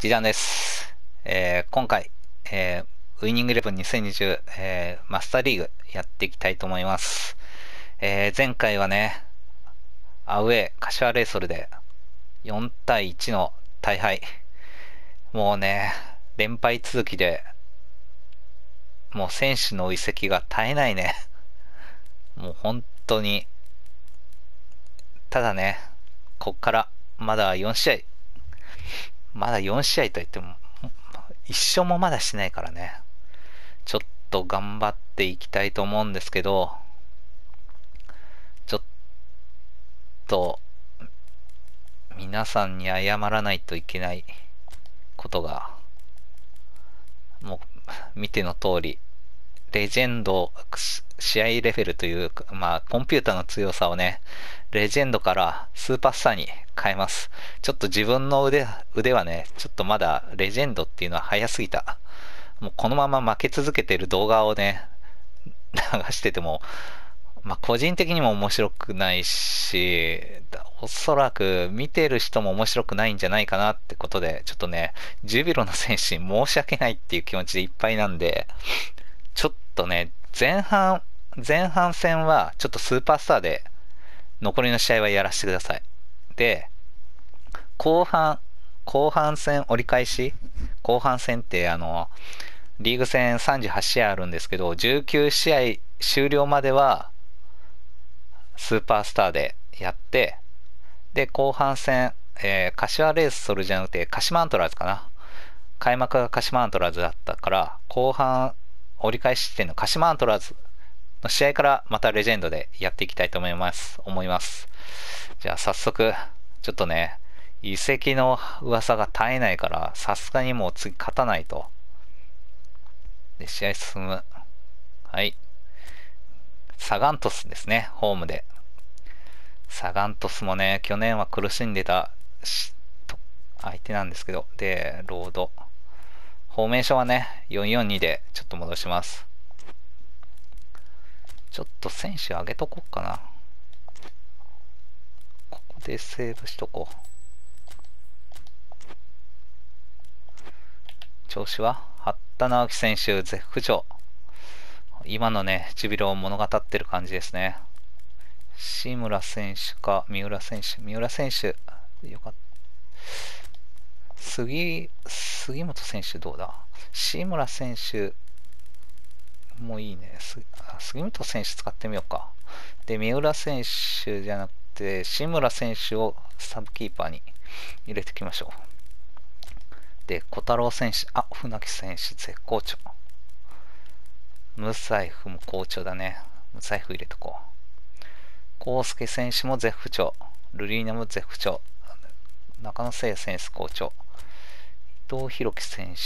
ジダンです。えー、今回、えー、ウイニングイレブン2020、えー、マスターリーグやっていきたいと思います。えー、前回はね、アウェー、柏レイソルで4対1の大敗。もうね、連敗続きで、もう選手の移籍が絶えないね。もう本当に。ただね、こっからまだ4試合、まだ4試合といっても、一勝もまだしてないからね。ちょっと頑張っていきたいと思うんですけど、ちょっと、皆さんに謝らないといけないことが、もう、見ての通り、レジェンド、試合レベルというか、まあ、コンピューターの強さをね、レジェンドからスーパースターに変えます。ちょっと自分の腕、腕はね、ちょっとまだレジェンドっていうのは早すぎた。もうこのまま負け続けてる動画をね、流してても、まあ、個人的にも面白くないし、おそらく見てる人も面白くないんじゃないかなってことで、ちょっとね、ジュビロの選手に申し訳ないっていう気持ちでいっぱいなんで、ちょっとね、前半、前半戦はちょっとスーパースターで残りの試合はやらせてください。で、後半、後半戦折り返し後半戦ってあの、リーグ戦38試合あるんですけど、19試合終了まではスーパースターでやって、で、後半戦、えー、柏レースソルじゃなくて、鹿島アントラーズかな。開幕が鹿島アントラーズだったから、後半折り返し地点の鹿島アントラーズの試合からまたレジェンドでやっていきたいと思います。思います。じゃあ早速、ちょっとね、遺跡の噂が絶えないから、さすがにもう次勝たないと。で、試合進む。はい。サガントスですね、ホームで。サガントスもね、去年は苦しんでた相手なんですけど、で、ロード。フォーメーションはね、442でちょっと戻します。ちょっと選手上げとこうかな。ここでセーブしとこう。調子は？八田直樹選手絶不調。今のね、ジュビロを物語ってる感じですね。志村選手か三浦選手。三浦選手、よかった。杉、杉本選手どうだ？志村選手もいいね。杉本選手使ってみようか。で、三浦選手じゃなくて、志村選手をサブキーパーに入れていきましょう。で、小太郎選手、あ、船木選手絶好調。無財布も好調だね。無財布入れとこう。康介選手も絶不調。ルリーナも絶不調。中野聖選手好調。藤弘樹選手。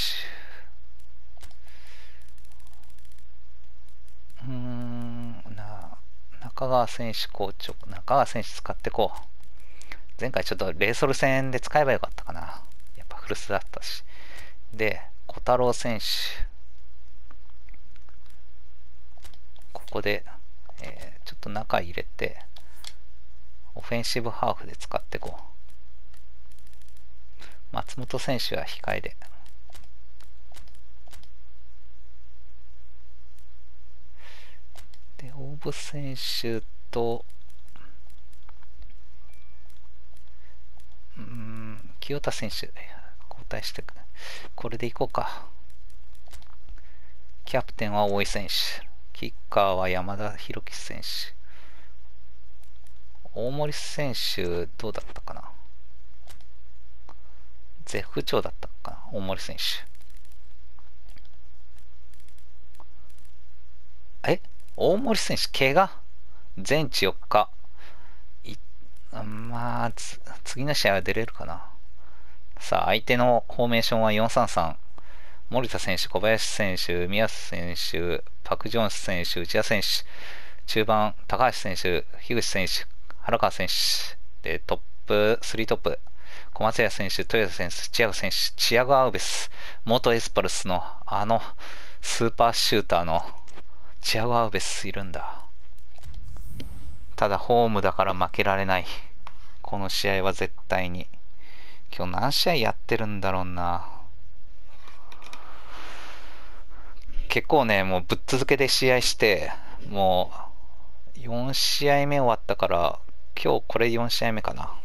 うーん、な、中川選手好調。中川選手使ってこう。前回ちょっとレイソル戦で使えばよかったかな。やっぱ古巣だったし。で、小太郎選手。ここで、えー、ちょっと中入れて、オフェンシブハーフで使ってこう。松本選手は控えで。で、大部選手と、うん、清田選手、交代して、これでいこうか。キャプテンは大井選手。キッカーは山田裕樹選手。大森選手、どうだったかな？絶不調だったかな、大森選手。え？大森選手、怪我？全治4日。まあ、次の試合は出れるかな。さあ、相手のフォーメーションは433。森田選手、小林選手、宮瀬選手、パク・ジョンス選手、内田選手、中盤、高橋選手、樋口選手、原川選手、で、トップ、3トップ、小松谷選手、豊田選手、チアゴ選手、チアゴ・アウベス、元エスパルスのあのスーパーシューターのチアゴ・アウベスいるんだ。ただホームだから負けられない。この試合は絶対に。今日何試合やってるんだろうな。結構ね、もうぶっ続けで試合して、もう4試合目終わったから、今日これ4試合目かな。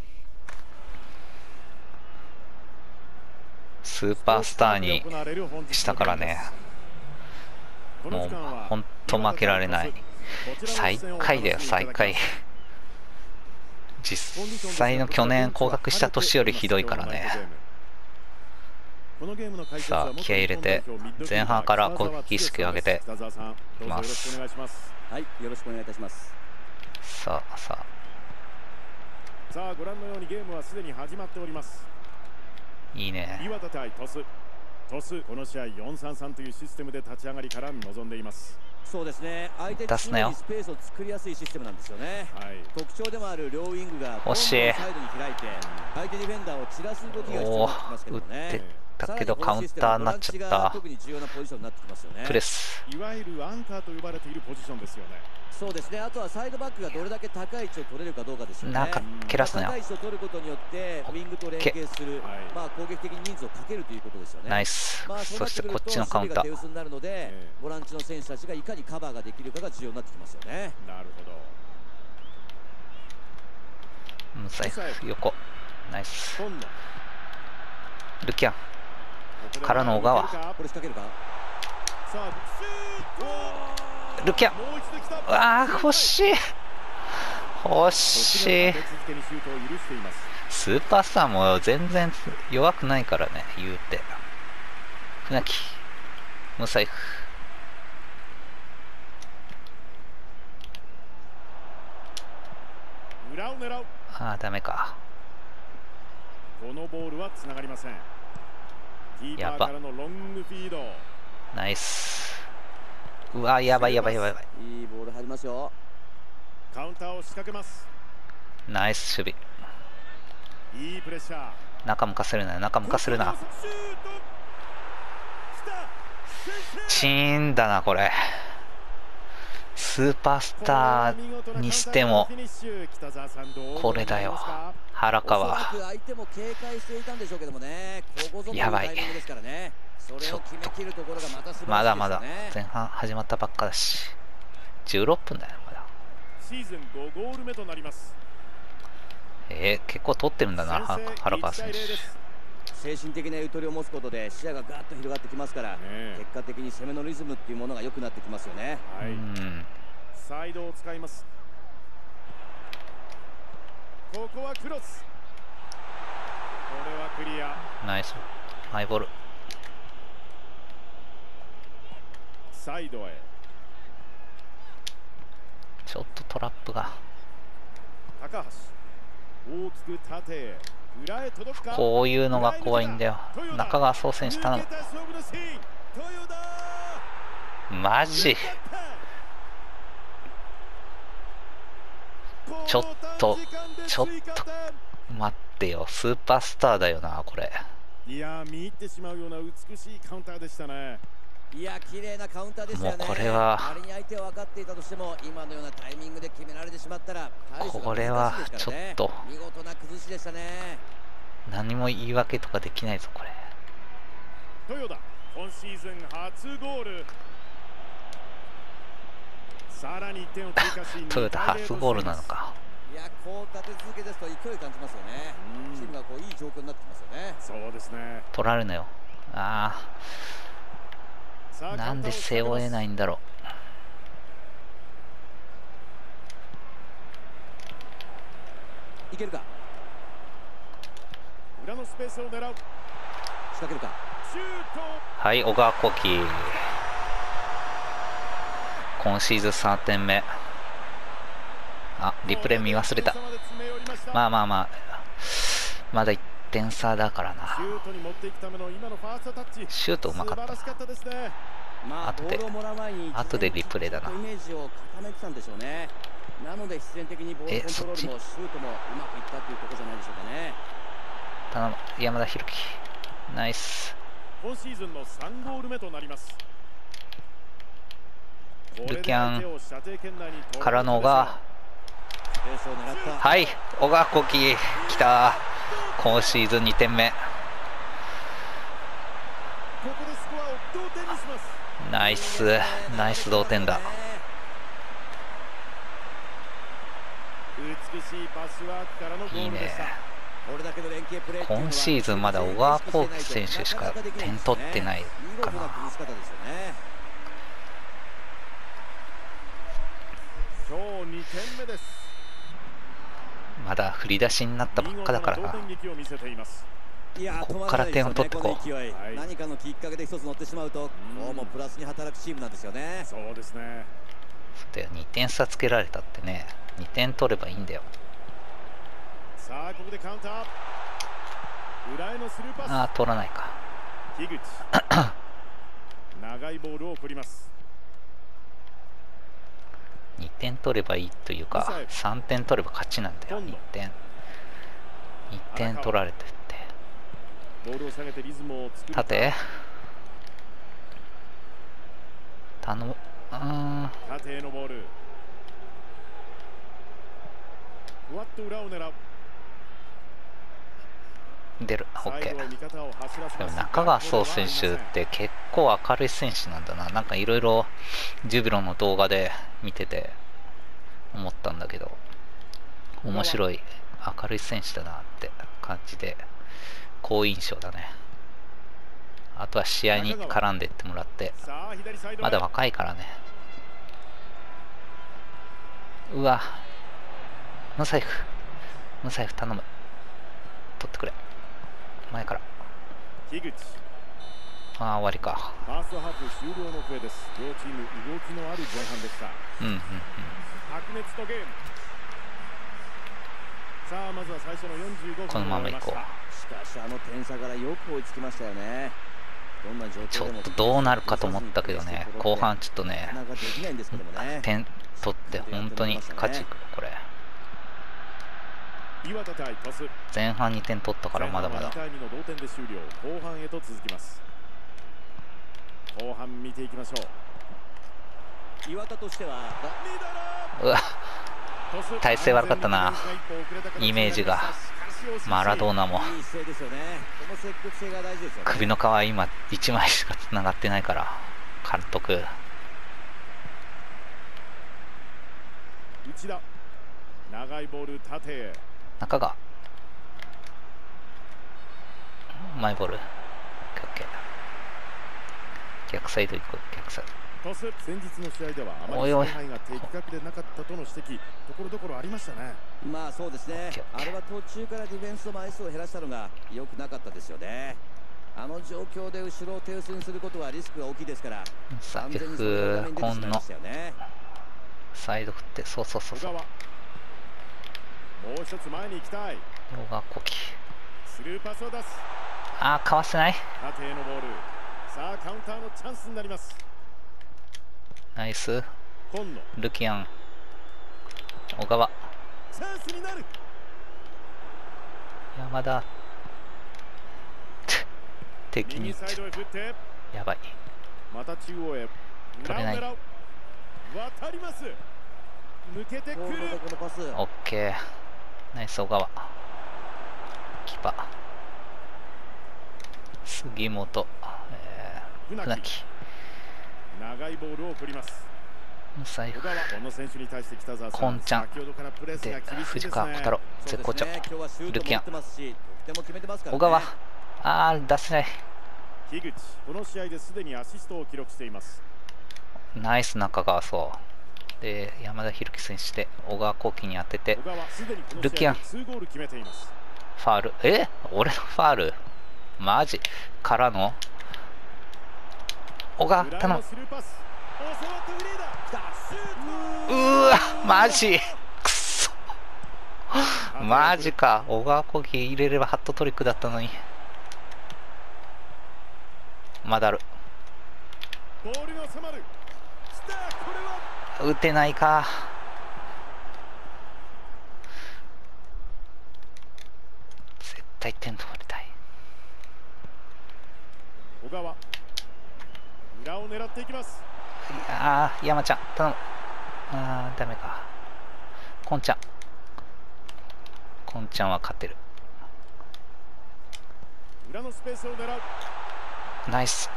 スーパースターにしたからね。もう本当負けられない。最下位だよ、最下位。実際の去年降格した年よりひどいからね。さあ、気合い入れて、前半から攻撃意識を上げていきます。はい、よろしくお願いいたします。さあ、さあ。さあ、ご覧のようにゲームはすでに始まっております。いいね。岩田対鳥栖。鳥栖、この試合4-3-3というシステムで立ち上がりから臨んでいます。そうですね。相手チームにスペースを作りやすいシステムなんですよね、はい、特徴でもある両ウイングが惜しい。サイドに開いて相手ディフェンダーを散らす動きが必要になってますけどねだけどカウンターになっちゃった。プレスいわゆるアンカーと呼ばれているポジションですよね。そうですね。あとはサイドバックがどれだけ高い位置を取れるかどうかですよね。なんか蹴らすなよ。高い位置を取ることによってウィングと連携する、まあ、攻撃的に人数をかけるということですよね。ナイス、まあ、そしてこっちのカウンター。手薄になるので、ボランチの選手たちがいかにカバーができるかが重要になってきますよね。なるほど。ムサイフ横。ナイスルキャンからの小川。ルキャあ欲しい。欲しい。スーパースターも全然弱くないからね言うて。船木。ムサイフああダメか。このボールはつながりませんやば。ナイス。うわやばいやばいやばい。やばいいいボール入りますよ。カウンターを仕掛けます。ナイス守備。いいプレッシャー。中向かせるな中向かせるな。チーンだなこれスーパースターにしてもこれだよ。原川。やばい。ちょっとまだまだ前半始まったばっかだし。16分だよまだ。シーズン5ゴール目となります。えー、結構取ってるんだな原川選手精神的なゆとりを持つことで視野がガッと広がってきますから、ね、結果的に攻めのリズムっていうものが良くなってきますよね、はい、うん。サイドを使います。ここはクロス。これはクリア。ナイス。ハイボール。サイドへ。ちょっとトラップが。高橋。大きく縦へこういうのが怖いんだよ。中川総選手頼む。マジ。ちょっとちょっと待ってよ。スーパースターだよなこれ。いや見入ってしまうような美しいカウンターでしたねいや綺麗なカウンターでしたよね。これは仮に相手は分かっていたとしても今のようなタイミングで決められてしまったらこれはちょっと見事な崩しでしたね。何も言い訳とかできないぞこれ。豊田今シーズン初ゴール。さらに1点を追加しトヨタ初ゴールなのか。いやこう立て続けですと勢い感じますよね。チームがこういい状況になってますよね。そうですね。取られるのよ。ああ。なんで背負えないんだろう。いけるか？裏のスペースを狙う。仕掛けるか？はい小川幸輝今シーズン3点目。あリプレイ見忘れた。まあまあまあ。まだ1点差だからな。シュートうまかった。あ、後で後でリプレイだな。なので必然的にボールコントロールもシュートもうまくいったということじゃないでしょうかね。頼む。山田裕樹ナイス。今シーズンの3ゴール目となります。ルキャン。からのがはい。小川コキ来た今シーズン2点目。ナイスナイス同点だ。美しいパスワークからのゴいね。今シーズンまだ小川幸輝選手しか点取ってないかな今日2点目です。まだ振り出しになったばっかだからな。こっから点を取ってこう。何かのきっかけで一つ乗ってしまうと今日もプラスに働くチームなんですよね。そうですね。で2点差つけられたってね。2点取ればいいんだよ。さあここでカウンター。裏へのスルーパス。ああ取らないか。樋口。長いボールを送ります2点取ればいいというか3点取れば勝ちなんだよ。2点。1点取られてって。縦頼む。うーん。縦へのボール。ふわっと裏を狙う出る。最 OK 中川壮選手って結構明るい選手なんだな。なんかいろいろジュビロの動画で見てて思ったんだけど面白い明るい選手だなって感じで好印象だね。あとは試合に絡んでいってもらってまだ若いからね。うわムサイフ。ムサイフ頼む。取ってくれ前から。樋口。ああ終わりか。ファーストハーフ終了の笛です。両チーム動きのある前半でした。うんうんうん。白熱のゲーム。さあまずは最初の45分このまま行こう。しかしあの点差からよく追いつきましたよね。どんな状況ちょっとどうなるかと思ったけどね。後半ちょっとね点取って本当に勝ちこれ前半2点取ったからまだまだ。2対2の同点で終了。後半へと続きます。後半見ていきましょう。岩田としてはうわ。体勢悪かったな。イメージが。マラドーナも。首の皮今1枚しか繋がってないから監督。内田。長いボール縦へ中が。マイボール。オッケーオッケー逆サイド行く逆サイ鳥栖先日の試合ではあまおいおい。り采配が的確でなかったとの指摘。ところどころありましたね。まあそうですね。あれは途中からディフェンスの枚数を減らしたのが良くなかったですよね。あの状況で後ろを手薄にすることはリスクが大きいですからさ完全に逆それが画面に出て今野しまいましたよね。サイド振ってそうそうそうそうもう一つ前に行きたい。ヨガコキスルーパスを出す。あーかわせない。縦へのボール。さあカウンターのチャンスになります。ナイス。今野。ルキアン。小川。チャンスになる。山田。敵に右サイドへ振って。やばい。また中央へ。取れない。渡ります。抜けてくる。オッケーナイス小川キパ杉本、えー、船木。長いボールを送ります。コンちゃん。で藤ね。川小太郎。絶好調そうですね。今日はシュートも打ってますし得点も決めてますからね。小川。あー出せない。この試合ですでにアシストを記録しています。ナイス中川そうで山田裕樹選手で小川幸輝に当ててルキアン。試合で2ゴール決めています。ファール。え？俺のファール？マジ？からの？小川頼む。うーわマジ？くそ。マジか。小川幸輝入れればハットトリックだったのに。まだあるボールる。来た。これは打てないか。絶対点取りたい。小川。裏を狙っていきます。ああ山ちゃん頼む。あーダメか。こんちゃん。こんちゃんは勝ってる。裏のスペースを狙う。ナイス。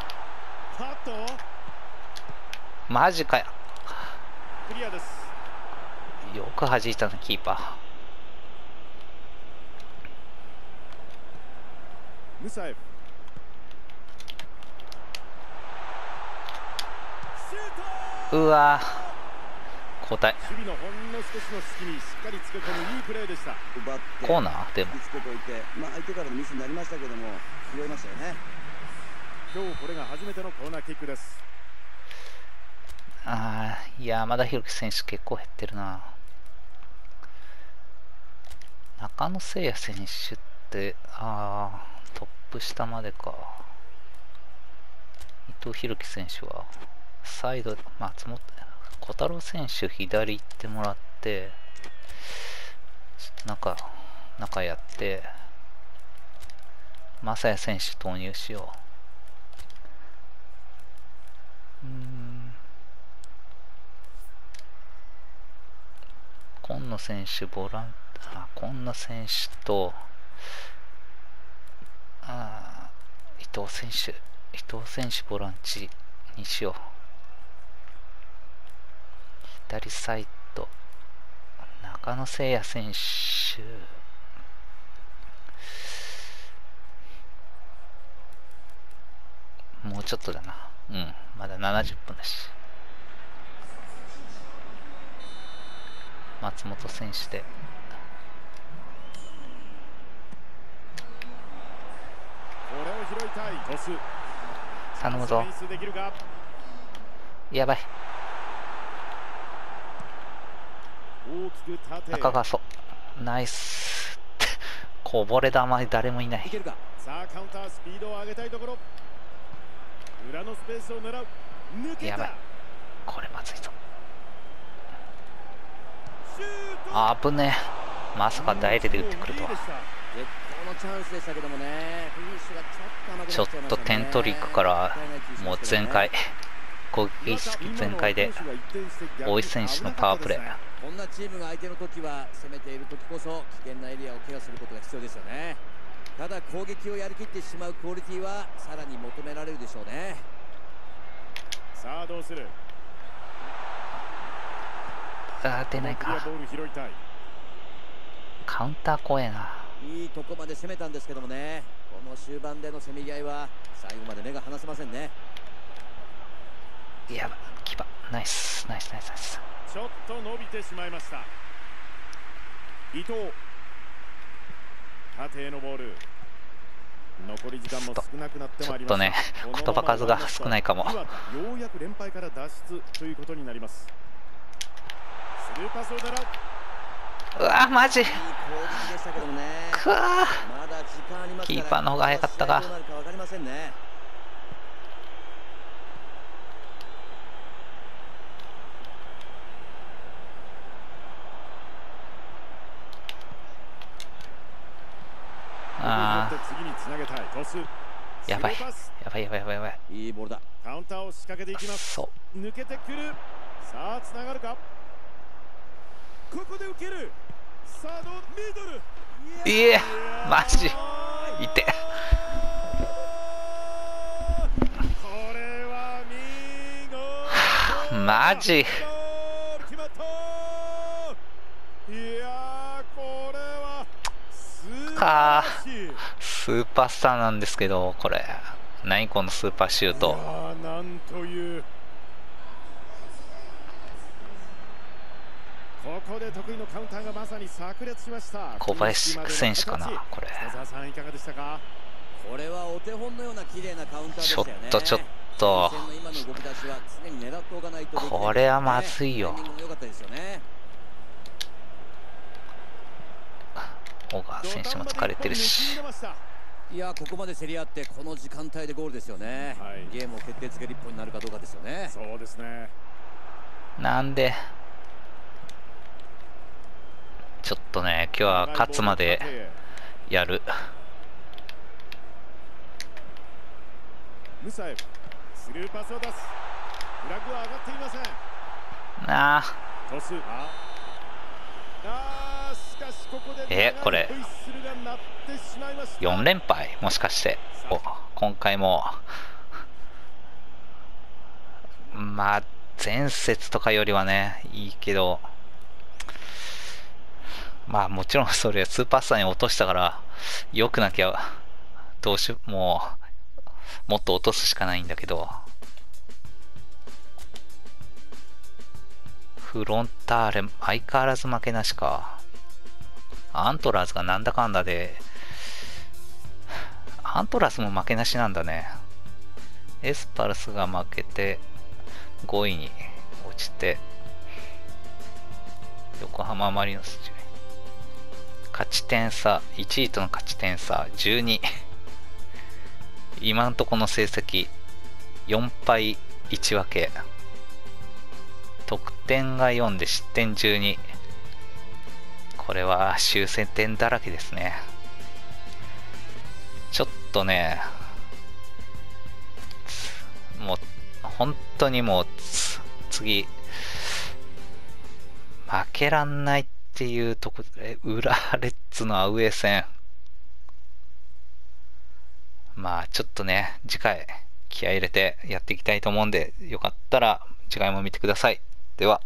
マジかよクリアです。よく弾いたなキーパムサエフうわ。交代。守備のほんの少しの隙にしっかりつけ込むいいプレーでした。コーナー？でも。つけといて、まあ、相手からのミスになりましたけども拾いましたよね。今日これが初めてのコーナーキックですあーいや山田裕樹選手結構減ってるな。中野誠也選手ってああトップ下までか。伊藤裕樹選手はサイド松本小太郎選手左行ってもらって中中やって正也選手投入しよう。今野選手ボランあ今野選手とあ伊藤選手伊藤選手ボランチにしよう。左サイド中野誠也選手。もうちょっとだな。うんまだ70分だし。松本選手で。頼むぞ。やばい。中川そナイス。こぼれ球誰もいない。さあカウンタースピードを上げたいところ。裏のスペースを狙う。やばい。これまずいぞあぶねえ。まさかダイレで打ってくるとは。絶好のチャンスでしたけどもねフィニッシュがちょっと点取り行くからもう全開。攻撃意識全開で大井選手のパワープレー。こんなチームが相手の時は攻めている時こそ危険なエリアをケアすることが必要ですよね。ただ攻撃をやりきってしまうクオリティはさらに求められるでしょうね。さあどうする？あー出ないかカウンター怖えな。いいとこまで攻めたんですけどもね。この終盤でのせめぎ合いは最後まで目が離せませんね。やばキバナイス。ナイスナイスナイス。ちょっと伸びてしまいました。伊藤。縦へのボール。残り時間も少なくなってまいりました。ちょっとね言葉数が少ないかも。ようやく連敗から脱出ということになります。スルーパスを狙う。うわマジ。くわキーパーの方が早かったか。あ次につなげたい。トス。やばい。やばいやばいやばいやばいい。いボールだ。カウンターを仕掛けていきます。そ抜けてくる。さあつながるか？ここで受ける。さあどうミドル。ういえマジ。い。てこれは見事。マジ。決まったいやーこれは素晴らしい。いやスーパースターなんですけどこれ。何このスーパーシュートーなんというここで得意のカウンターがまさに炸裂しました。小林選手かなこれ。さんいかがでしたか？これはお手本のような綺麗なカウンターでしちょたよねっとちょっと。前線の今の動き出しは常に狙っておかないとできない。これはまずいよ。小川選手も疲れてるし。いやここまで競り合ってこの時間帯でゴールですよね、はい。ゲームを決定づける一本になるかどうかですよね。そうですね。なんでちょっとね今日は勝つまでやる。なあ。えこれ。長いホイッスルが鳴ってしまいました。4連敗？もしかして。お今回も、まあ、前節とかよりはね、いいけど、まあもちろんそれはスーパースターに落としたから、良くなきゃ、どうしよう、もう、もっと落とすしかないんだけど、フロンターレ、相変わらず負けなしか。アントラーズがなんだかんだで、アントラスも負けなしなんだね。エスパルスが負けて、5位に落ちて、横浜マリノス。勝ち点差、1位との勝ち点差12。今んとこの成績、4敗1分け。得点が4で失点12。これは修正点だらけですね。ちょっとね、もう、本当にもう、次、負けらんないってていうとこで、裏レッツのアウェー戦。まあ、ちょっとね、次回、気合い入れてやっていきたいと思うんで、よかったら、次回も見てください。では。